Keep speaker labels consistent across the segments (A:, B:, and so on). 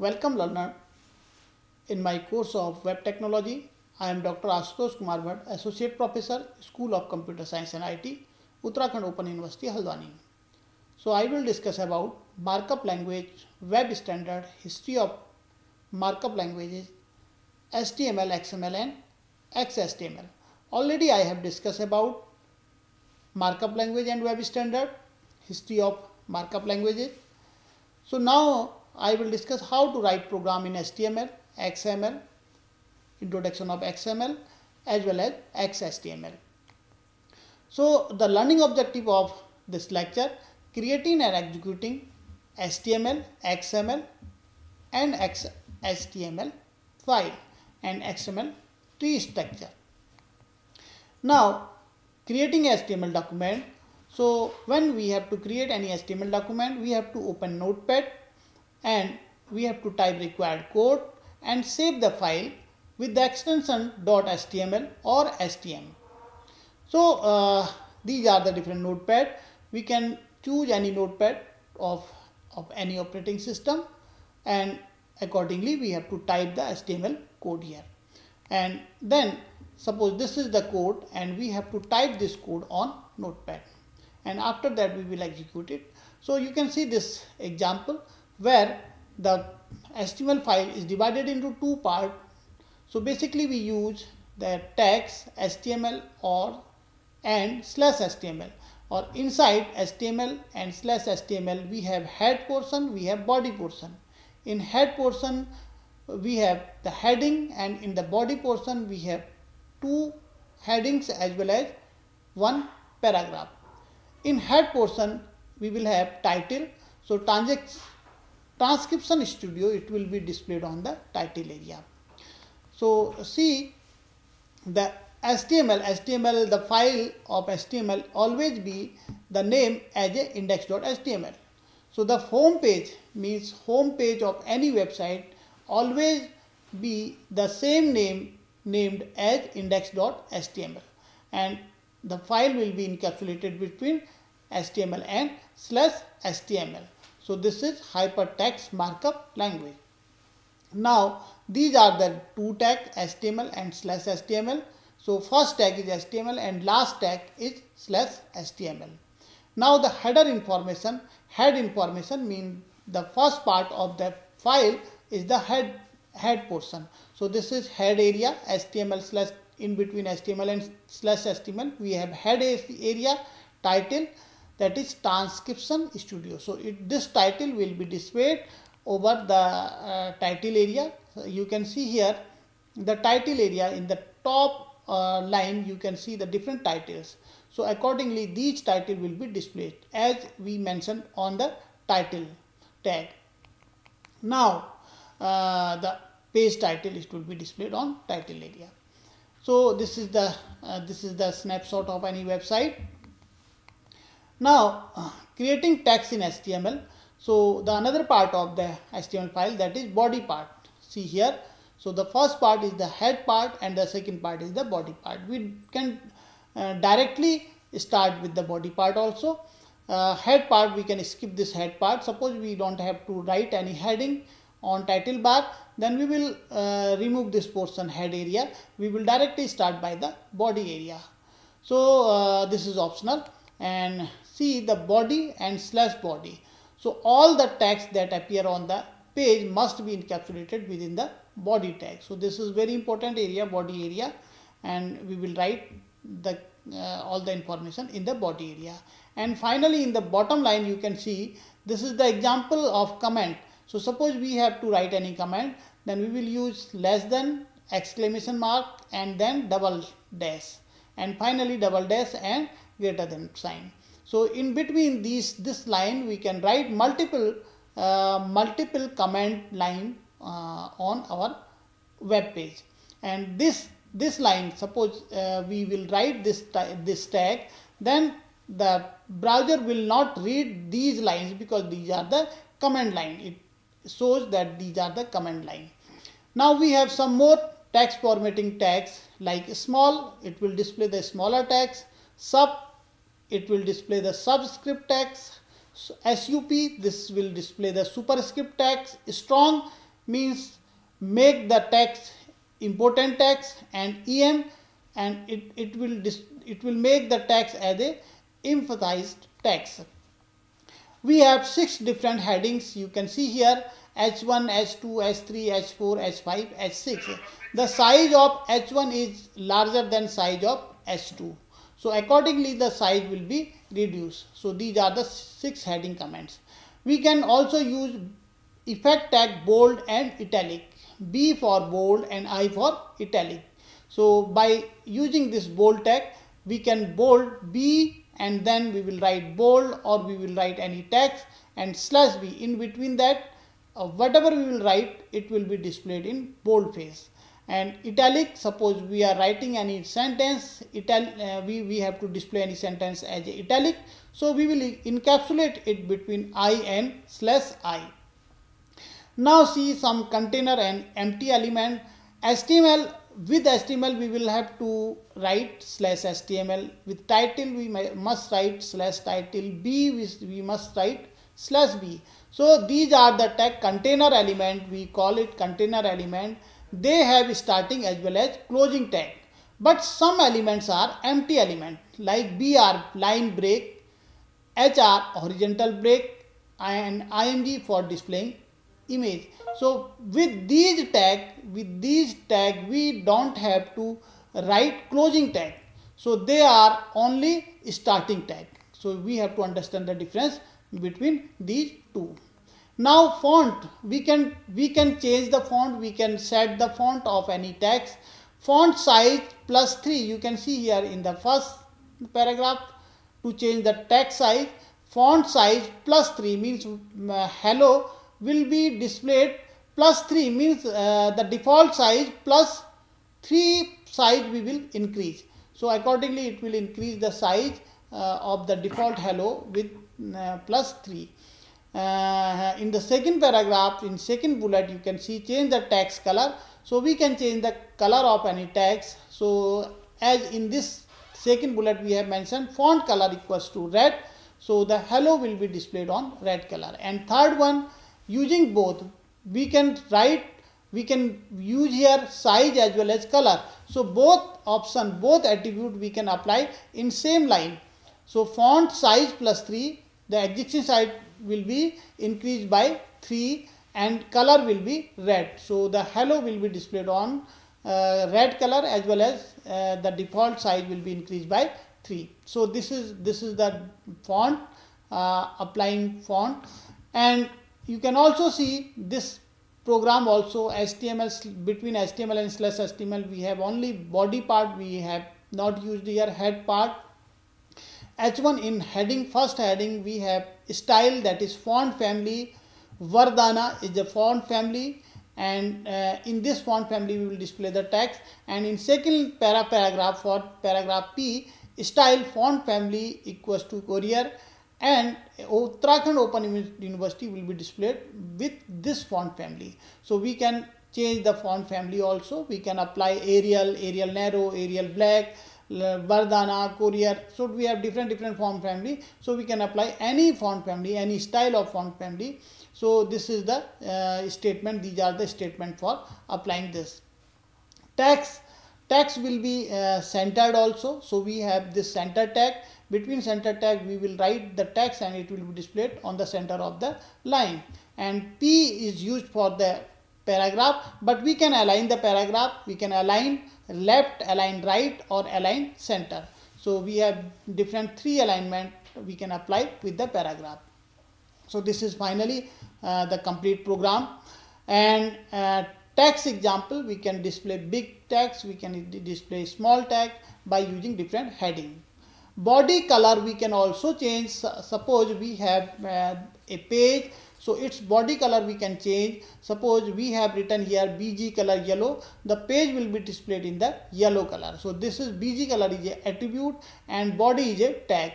A: Welcome learner. In my course of web technology, I am Dr. Ashutosh Kumar Bhatt, Associate Professor, School of Computer Science and IT, Uttarakhand Open University, Haldwani. So I will discuss about markup language, web standard, history of markup languages, HTML, XML and XHTML. Already I have discussed about markup language and web standard, history of markup languages. So now I will discuss how to write program in HTML, XML, introduction of XML as well as XHTML. So the learning objective of this lecture creating and executing HTML, XML and XHTML file and XML tree structure. Now creating HTML document. So when we have to create any HTML document, we have to open notepad and we have to type required code and save the file with the extension .html or STM. So uh, these are the different notepad. We can choose any notepad of, of any operating system and accordingly we have to type the HTML code here. And then suppose this is the code and we have to type this code on notepad and after that we will execute it. So you can see this example where the HTML file is divided into two parts. So basically we use the tags HTML or and slash HTML or inside HTML and slash HTML we have head portion, we have body portion. In head portion we have the heading and in the body portion we have two headings as well as one paragraph. In head portion we will have title. So transcription studio it will be displayed on the title area. So see the HTML, HTML, the file of HTML always be the name as a index.html. So the home page means home page of any website always be the same name named as index.html and the file will be encapsulated between HTML and slash HTML. So this is hypertext markup language. Now these are the two tags HTML and slash HTML. So first tag is HTML and last tag is slash HTML. Now the header information, head information mean the first part of the file is the head head portion. So this is head area HTML slash in between HTML and slash HTML we have head area title that is transcription studio. So it, this title will be displayed over the uh, title area. So you can see here the title area in the top uh, line you can see the different titles. So accordingly these title will be displayed as we mentioned on the title tag. Now uh, the page title it will be displayed on title area. So this is the uh, this is the snapshot of any website now, uh, creating text in HTML. So, the another part of the HTML file that is body part. See here. So, the first part is the head part and the second part is the body part. We can uh, directly start with the body part also. Uh, head part we can skip this head part. Suppose we don't have to write any heading on title bar then we will uh, remove this portion head area. We will directly start by the body area. So, uh, this is optional and see the body and slash body. So all the text that appear on the page must be encapsulated within the body tag. So this is very important area body area and we will write the uh, all the information in the body area. And finally in the bottom line you can see this is the example of comment. So suppose we have to write any comment then we will use less than exclamation mark and then double dash and finally double dash and greater than sign. So in between these this line we can write multiple uh, multiple comment line uh, on our web page. And this this line suppose uh, we will write this this tag then the browser will not read these lines because these are the command line. It shows that these are the command line. Now we have some more text formatting tags like small it will display the smaller text sub it will display the subscript text. SUP, this will display the superscript text. Strong, means make the text important text and em and it, it will it will make the text as a emphasized text we have six different headings you can see here h1 h2 h3 h4 h5 h6 the size of h1 is larger than size of h2 so accordingly the size will be reduced. So these are the six heading comments we can also use effect tag bold and italic. B for bold and i for italic. So by using this bold tag we can bold b and then we will write bold or we will write any text and slash b. In between that uh, whatever we will write it will be displayed in bold face and italic suppose we are writing any sentence ital uh, we, we have to display any sentence as italic. So we will encapsulate it between i and slash i. Now see some container and empty element. Html with HTML we will have to write slash HTML with title we must write slash title B we must write slash B. So these are the tag container element. We call it container element they have starting as well as closing tag but some elements are empty element like BR line break HR horizontal break and IMG for displaying image. So with these tag with these tag we don't have to write closing tag. So they are only starting tag. So we have to understand the difference between these two now font we can we can change the font we can set the font of any text font size plus 3 you can see here in the first paragraph to change the text size font size plus 3 means uh, hello will be displayed plus 3 means uh, the default size plus 3 size we will increase. So accordingly it will increase the size uh, of the default hello with uh, plus 3. Uh, in the second paragraph in second bullet you can see change the text color. So we can change the color of any text. So as in this second bullet we have mentioned font color equals to red. So the hello will be displayed on red color and third one using both we can write we can use here size as well as color so both option both attribute we can apply in same line so font size plus 3 the existing size will be increased by 3 and color will be red. So the hello will be displayed on uh, red color as well as uh, the default size will be increased by 3 so this is this is the font uh, applying font. And you can also see this program also HTML between HTML and slash HTML we have only body part we have not used here head part. H1 in heading first heading we have style that is font family Verdana is the font family and uh, in this font family we will display the text and in second para paragraph for paragraph P style font family equals to courier and Uttarakhand Open University will be displayed with this font family. So we can change the font family also. We can apply Arial, Arial Narrow, Arial Black, Verdana, Courier. So we have different different font family. So we can apply any font family, any style of font family. So this is the uh, statement. These are the statement for applying this. Text text will be uh, centered also. So we have this center tag between center tag we will write the text and it will be displayed on the center of the line and P is used for the paragraph but we can align the paragraph. We can align left align right or align center. So we have different three alignment we can apply with the paragraph. So this is finally uh, the complete program. And uh, text example we can display big text we can display small text by using different heading. Body color we can also change. Suppose we have uh, a page so its body color we can change. Suppose we have written here bg color yellow. The page will be displayed in the yellow color. So this is bg color is a attribute and body is a tag.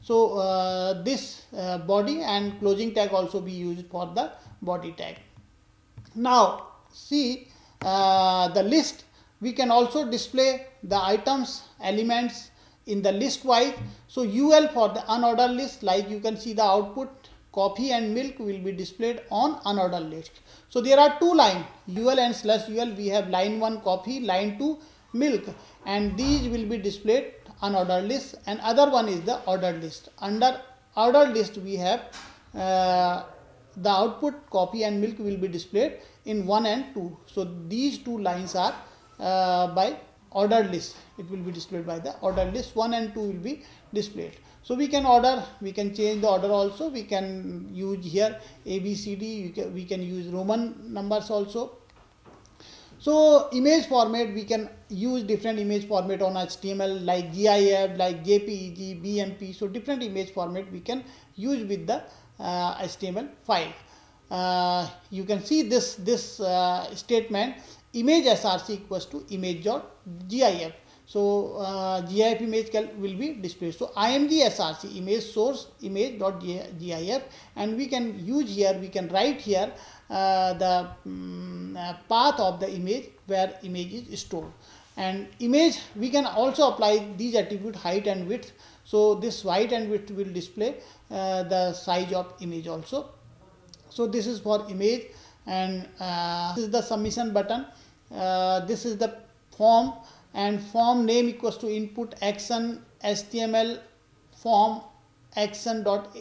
A: So uh, this uh, body and closing tag also be used for the body tag. Now see uh, the list. We can also display the items elements in the list wise. So UL for the unordered list like you can see the output coffee and milk will be displayed on unordered list. So there are two line UL and slash UL. We have line 1 coffee, line 2 milk and these will be displayed on unordered list and other one is the ordered list. Under ordered list we have uh, the output coffee and milk will be displayed in 1 and 2. So these two lines are uh, by ordered list. It will be displayed by the ordered list. 1 and 2 will be displayed. So we can order, we can change the order also. We can use here A, B, C, D. Can, we can use Roman numbers also. So image format, we can use different image format on HTML like GIF, like JPEG, BMP. So different image format we can use with the uh, HTML file. Uh, you can see this this uh, statement image src equals to image dot gif so uh, gif image will be displayed. So img src image source image dot gif and we can use here we can write here uh, the um, path of the image where image is stored. And image we can also apply these attribute height and width. So this height and width will display uh, the size of image also. So this is for image and uh, this is the submission button Uh, this is the form and form name equals to input action html form action dot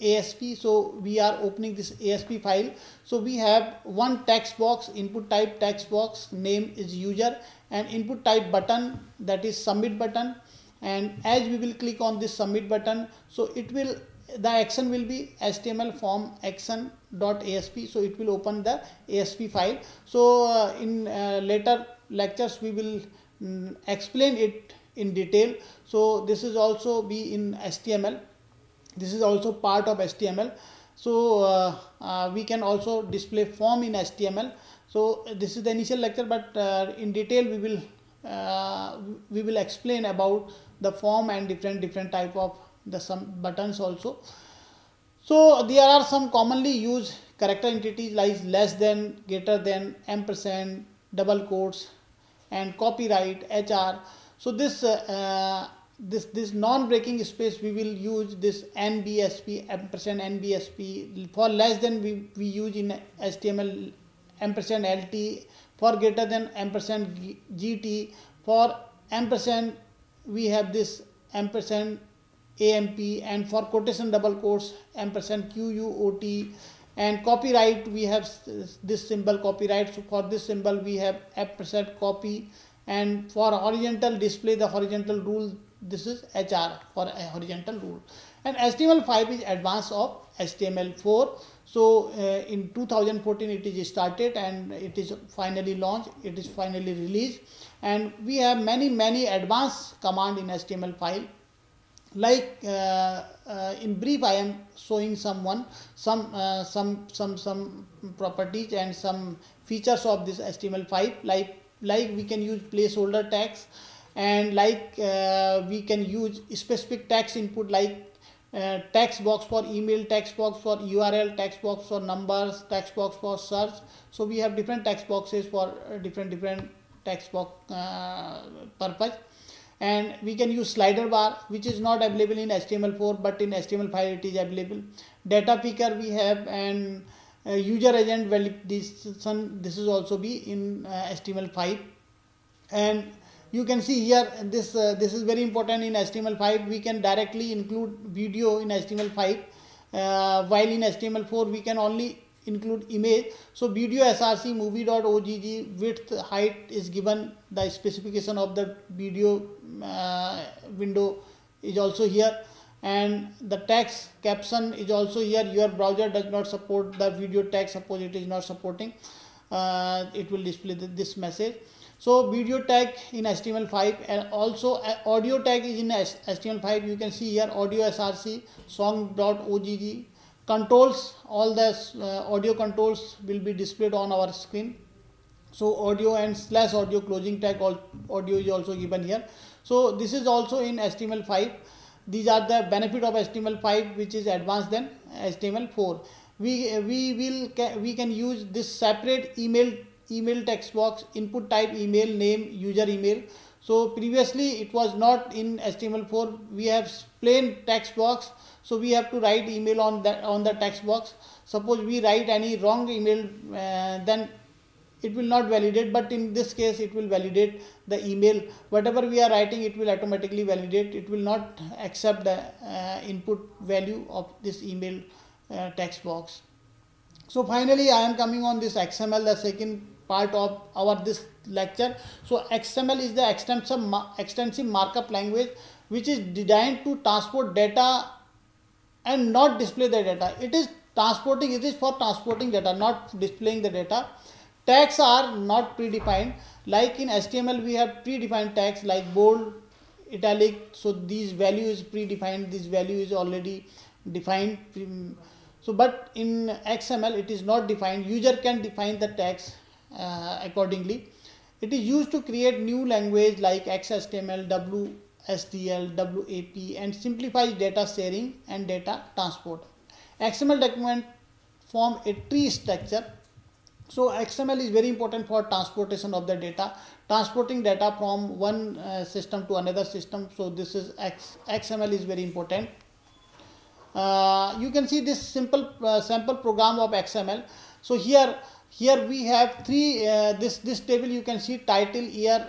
A: asp so we are opening this asp file. So we have one text box input type text box name is user and input type button that is submit button. And as we will click on this submit button so it will the action will be html form action dot asp so it will open the asp file. So uh, in uh, later lectures we will um, explain it in detail. So this is also be in html. This is also part of html. So uh, uh, we can also display form in html. So this is the initial lecture but uh, in detail we will uh, we will explain about the form and different different type of the some buttons also. So there are some commonly used character entities like less than greater than ampersand double quotes and copyright hr so this uh, uh, this this non-breaking space we will use this nbsp ampersand nbsp for less than we, we use in html ampersand lt for greater than ampersand gt for ampersand we have this ampersand amp and for quotation double quotes ampersand quot and copyright we have this symbol copyright. So for this symbol we have ampersand copy and for horizontal display the horizontal rule this is hr for a horizontal rule. And html5 is advance of html4 so uh, in 2014 it is started and it is finally launched it is finally released. And we have many many advanced command in html5 like uh, uh, in brief i am showing someone some uh, some some some properties and some features of this html5 like like we can use placeholder tags and like uh, we can use specific text input like uh, text box for email text box for url text box for numbers text box for search. So we have different text boxes for uh, different different text box purpose and we can use slider bar which is not available in HTML4 but in HTML5 it is available. Data picker we have and uh, user agent validation this is also be in uh, HTML5 and you can see here this uh, this is very important in HTML5 we can directly include video in HTML5 uh, while in HTML4 we can only include image. So video src movie.ogg width height is given. The specification of the video uh, window is also here. And the text caption is also here. Your browser does not support the video text. Suppose it is not supporting uh, it will display this message. So video tag in html5 and also uh, audio tag is in html5 you can see here audio src song.ogg controls all the uh, audio controls will be displayed on our screen. So audio and slash audio closing tag all audio is also given here. So this is also in html5 these are the benefit of html5 which is advanced than html4 we we will we can use this separate email email text box input type email name user email so previously it was not in HTML4 we have plain text box. So we have to write email on that on the text box. Suppose we write any wrong email uh, then it will not validate but in this case it will validate the email. Whatever we are writing it will automatically validate. It will not accept the uh, input value of this email uh, text box. So finally i am coming on this xml the second part of our this lecture. So xml is the extensive extensive markup language which is designed to transport data and not display the data. It is transporting it is for transporting data not displaying the data. Tags are not predefined. Like in html we have predefined tags like bold italic. So these value is predefined this value is already defined. So but in xml it is not defined. User can define the tags accordingly it is used to create new language like xhtml wsdl wap and simplifies data sharing and data transport xml document form a tree structure so XML is very important for transportation of the data, transporting data from one uh, system to another system. So this is X, XML is very important. Uh, you can see this simple uh, sample program of XML. So here here we have three uh, this this table you can see title year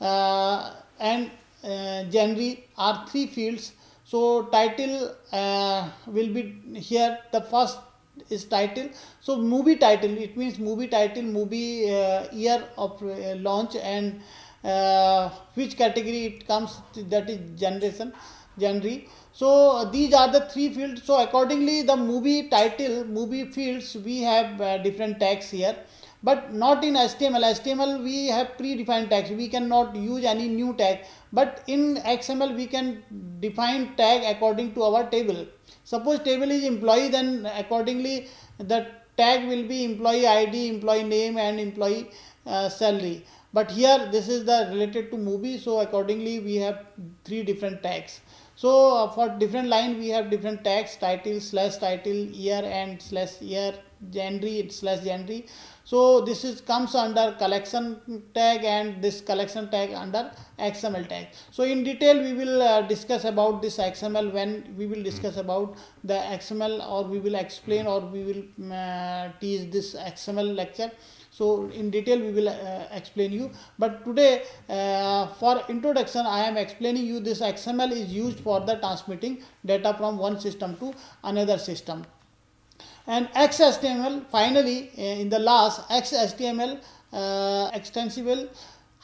A: uh, and uh, genre are three fields. So title will be here. The first is title. So movie title it means movie title movie uh, year of uh, launch and uh, which category it comes that is generation genre so these are the three fields so accordingly the movie title movie fields we have uh, different tags here but not in HTML. HTML we have predefined tags. We cannot use any new tag. But in XML we can define tag according to our table. Suppose table is employee then accordingly the tag will be employee ID, employee name and employee uh, salary. But here this is the related to movie so accordingly we have three different tags. So uh, for different line we have different tags title slash title year and slash year genre slash genre. So this is comes under collection tag and this collection tag under xml tag. So in detail we will uh, discuss about this xml when we will discuss about the xml or we will explain or we will uh, teach this xml lecture so in detail we will uh, explain you. But today uh, for introduction i am explaining you this xml is used for the transmitting data from one system to another system. And XHTML finally uh, in the last XHTML uh, extensible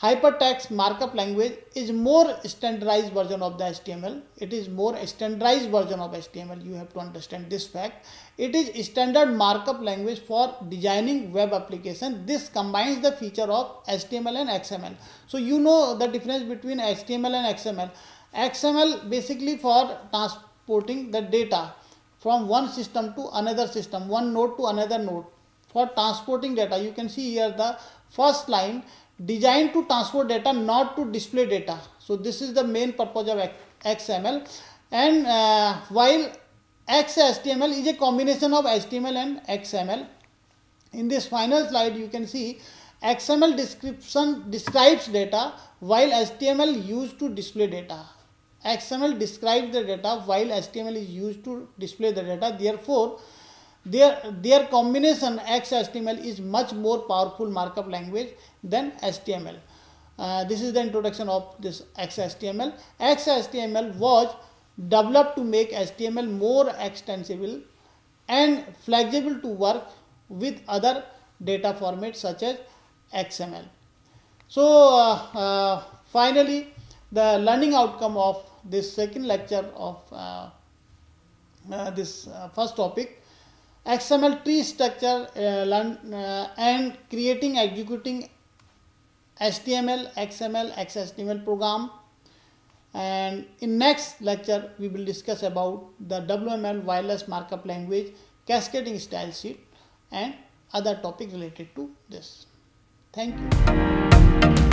A: hypertext markup language is more standardized version of the HTML. It is more standardized version of HTML. You have to understand this fact. It is standard markup language for designing web application. This combines the feature of HTML and XML. So you know the difference between HTML and XML. XML basically for transporting the data from one system to another system, one node to another node. For transporting data, you can see here the first line designed to transport data, not to display data. So this is the main purpose of XML. And uh, while XHTML is a combination of HTML and XML. In this final slide, you can see XML description describes data while HTML used to display data. XML describes the data while HTML is used to display the data. Therefore, their, their combination XHTML is much more powerful markup language than HTML. Uh, this is the introduction of this XHTML. XHTML was developed to make HTML more extensible and flexible to work with other data formats such as XML. So, uh, uh, finally, the learning outcome of this second lecture of uh, uh, this uh, first topic XML tree structure uh, learn, uh, and creating executing HTML, XML, XHTML program and in next lecture we will discuss about the WML wireless markup language, cascading style sheet and other topic related to this. Thank you.